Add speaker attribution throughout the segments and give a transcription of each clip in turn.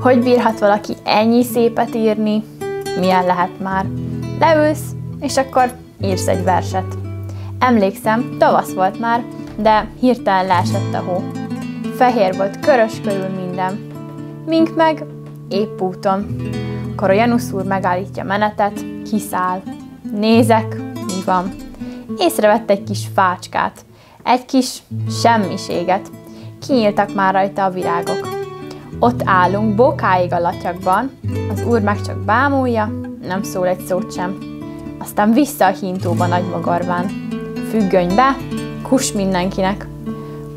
Speaker 1: Hogy bírhat valaki ennyi szépet írni? Milyen lehet már? Leülsz, és akkor írsz egy verset. Emlékszem, tavasz volt már, de hirtelen leesett a hó. Fehér volt körös körül minden. Mink meg épp úton. Akkor a Janusz úr megállítja menetet, kiszáll. Nézek, mi van. Észrevett egy kis fácskát, egy kis semmiséget. Kinyíltak már rajta a virágok. Ott állunk, bokáig a latyakban, az úr meg csak bámulja, nem szól egy szót sem. Aztán vissza a hintóba nagymagarván. Függönybe, kus mindenkinek.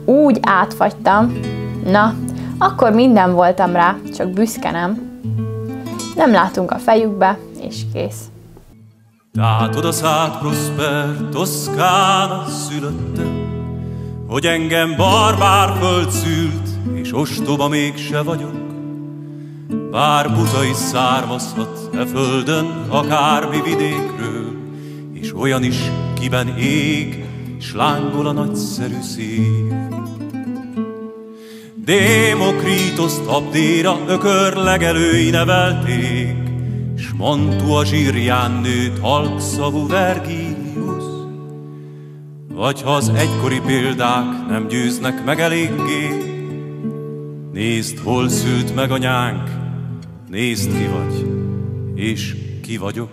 Speaker 1: Úgy átfagytam, na, akkor minden voltam rá, csak büszke nem. Nem látunk a fejükbe, és kész.
Speaker 2: Tehát oda szállt Prosper, Toszkána szülötte, hogy engem barbár föld szült, és ostoba mégse vagyok. Bár buta is származhat e földön, akármi vidékről, és olyan is, kiben ég, s lángol a nagyszerű szív. Démokritoszt abdéra ökörlegelői nevelték, s Mantua zsírján nőtt halkszavú Vergilius. Vagy ha az egykori példák nem győznek meg eléggé, Nézd, hol szült meg anyánk, nézd ki vagy, és ki vagyok.